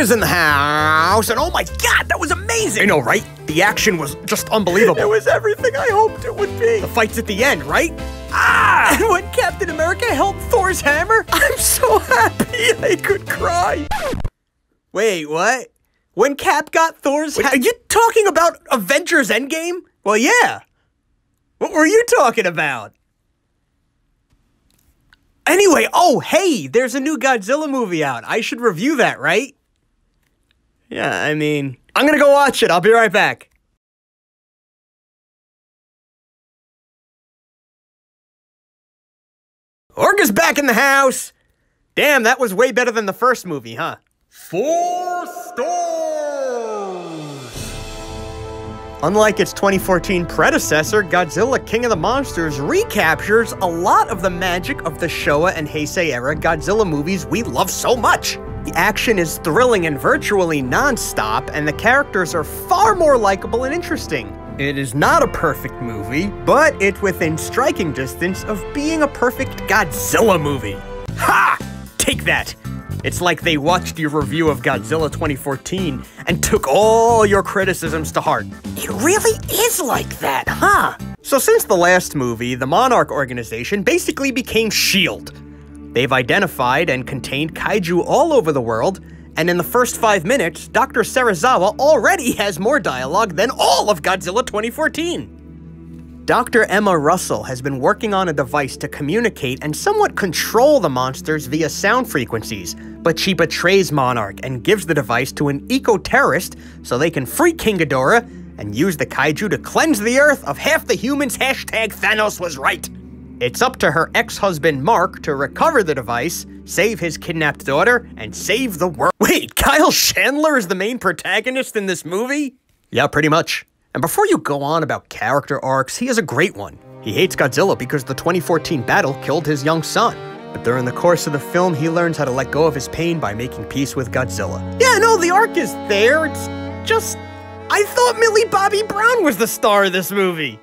In the house, and oh my god, that was amazing! I know, right? The action was just unbelievable. It was everything I hoped it would be. The fights at the end, right? Ah! And when Captain America held Thor's hammer, I'm so happy I could cry. Wait, what? When Cap got Thor's Wait, Are you talking about Avengers Endgame? Well, yeah. What were you talking about? Anyway, oh, hey, there's a new Godzilla movie out. I should review that, right? Yeah, I mean, I'm gonna go watch it. I'll be right back. Orga's back in the house. Damn, that was way better than the first movie, huh? Four stars! Unlike its 2014 predecessor, Godzilla King of the Monsters recaptures a lot of the magic of the Showa and Heisei era Godzilla movies we love so much. The action is thrilling and virtually non-stop, and the characters are far more likable and interesting. It is not a perfect movie, but it's within striking distance of being a perfect Godzilla movie. Ha! Take that! It's like they watched your review of Godzilla 2014 and took all your criticisms to heart. It really is like that, huh? So since the last movie, the Monarch organization basically became S.H.I.E.L.D. They've identified and contained kaiju all over the world, and in the first five minutes, Dr. Serizawa already has more dialogue than all of Godzilla 2014. Dr. Emma Russell has been working on a device to communicate and somewhat control the monsters via sound frequencies, but she betrays Monarch and gives the device to an eco-terrorist so they can free King Ghidorah and use the kaiju to cleanse the earth of half the humans hashtag Thanos was right. It's up to her ex-husband Mark to recover the device, save his kidnapped daughter, and save the world. Wait, Kyle Chandler is the main protagonist in this movie? Yeah, pretty much. And before you go on about character arcs, he has a great one. He hates Godzilla because the 2014 battle killed his young son. But during the course of the film, he learns how to let go of his pain by making peace with Godzilla. Yeah, no, the arc is there. It's just. I thought Millie Bobby Brown was the star of this movie.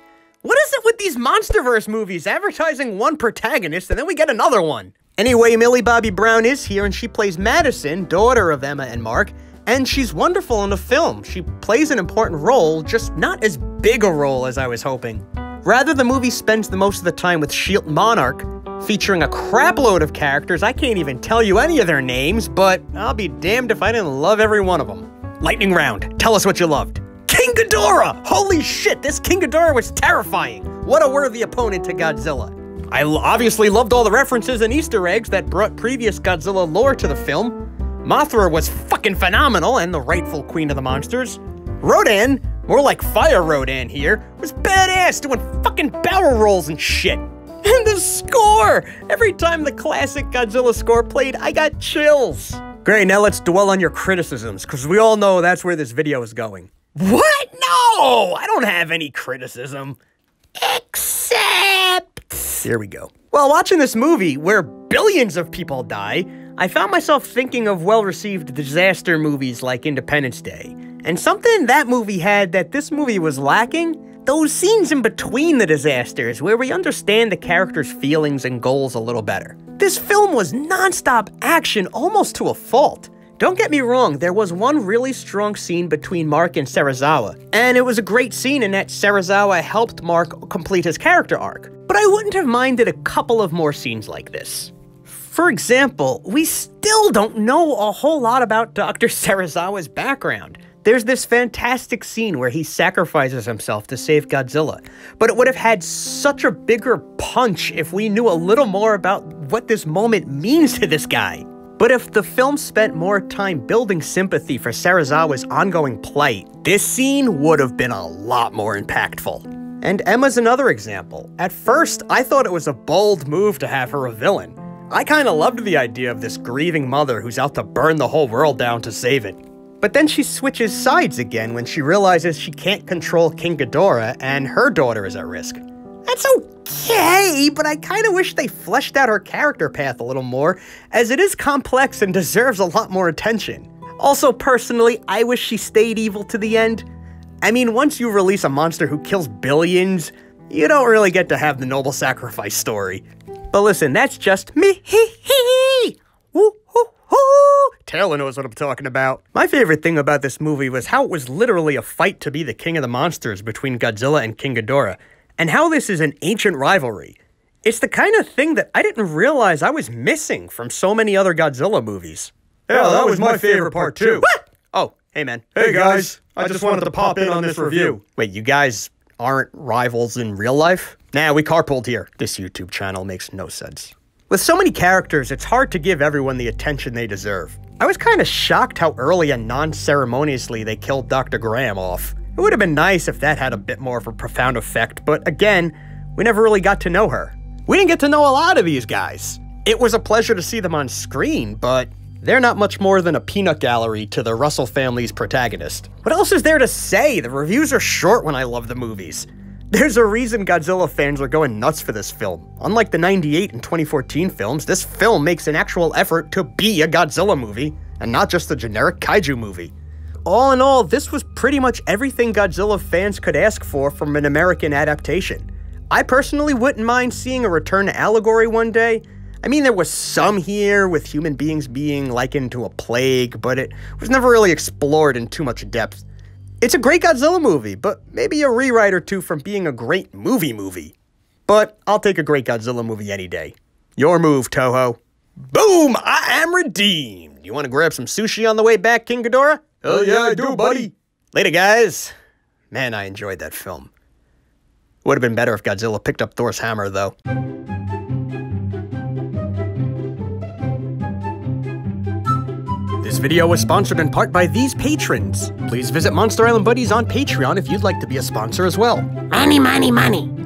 With these Monsterverse movies advertising one protagonist and then we get another one? Anyway, Millie Bobby Brown is here and she plays Madison, daughter of Emma and Mark, and she's wonderful in the film. She plays an important role, just not as big a role as I was hoping. Rather, the movie spends the most of the time with Shield Monarch, featuring a crapload of characters. I can't even tell you any of their names, but I'll be damned if I didn't love every one of them. Lightning round. Tell us what you loved. King Ghidorah! Holy shit, this King Ghidorah was terrifying. What a worthy opponent to Godzilla. I obviously loved all the references and Easter eggs that brought previous Godzilla lore to the film. Mothra was fucking phenomenal and the rightful queen of the monsters. Rodan, more like Fire Rodan here, was badass doing fucking barrel rolls and shit. And the score! Every time the classic Godzilla score played, I got chills. Great, now let's dwell on your criticisms, because we all know that's where this video is going. What? No! I don't have any criticism. Except... Here we go. While watching this movie, where billions of people die, I found myself thinking of well received disaster movies like Independence Day. And something that movie had that this movie was lacking those scenes in between the disasters where we understand the characters' feelings and goals a little better. This film was nonstop action almost to a fault. Don't get me wrong, there was one really strong scene between Mark and Serizawa, and it was a great scene in that Serizawa helped Mark complete his character arc. But I wouldn't have minded a couple of more scenes like this. For example, we still don't know a whole lot about Dr. Serizawa's background. There's this fantastic scene where he sacrifices himself to save Godzilla, but it would have had such a bigger punch if we knew a little more about what this moment means to this guy. But if the film spent more time building sympathy for Serizawa's ongoing plight, this scene would have been a lot more impactful. And Emma's another example. At first, I thought it was a bold move to have her a villain. I kinda loved the idea of this grieving mother who's out to burn the whole world down to save it. But then she switches sides again when she realizes she can't control King Ghidorah and her daughter is at risk. That's okay, but I kinda wish they fleshed out her character path a little more, as it is complex and deserves a lot more attention. Also, personally, I wish she stayed evil to the end. I mean, once you release a monster who kills billions, you don't really get to have the noble sacrifice story. But listen, that's just me. Hee hee. Woo hoo hoo. Taylor knows what I'm talking about. My favorite thing about this movie was how it was literally a fight to be the king of the monsters between Godzilla and King Ghidorah, and how this is an ancient rivalry. It's the kind of thing that I didn't realize I was missing from so many other Godzilla movies. Yeah, that was my favorite part too. What? Oh, hey man. Hey guys, I just wanted to pop in on this review. Wait, you guys aren't rivals in real life? Nah, we carpooled here. This YouTube channel makes no sense. With so many characters, it's hard to give everyone the attention they deserve. I was kind of shocked how early and non ceremoniously they killed Dr. Graham off. It would have been nice if that had a bit more of a profound effect, but again, we never really got to know her. We didn't get to know a lot of these guys. It was a pleasure to see them on screen, but they're not much more than a peanut gallery to the Russell family's protagonist. What else is there to say? The reviews are short when I love the movies. There's a reason Godzilla fans are going nuts for this film. Unlike the 98 and 2014 films, this film makes an actual effort to be a Godzilla movie, and not just a generic kaiju movie. All in all, this was pretty much everything Godzilla fans could ask for from an American adaptation. I personally wouldn't mind seeing a return to allegory one day, I mean, there was some here with human beings being likened to a plague, but it was never really explored in too much depth. It's a great Godzilla movie, but maybe a rewrite or two from being a great movie movie. But I'll take a great Godzilla movie any day. Your move, Toho. Boom! I am redeemed! You want to grab some sushi on the way back, King Ghidorah? Hell yeah, I do, buddy. Later, guys. Man, I enjoyed that film. Would have been better if Godzilla picked up Thor's hammer, though. This video was sponsored in part by these patrons. Please visit Monster Island Buddies on Patreon if you'd like to be a sponsor as well. Money, money, money.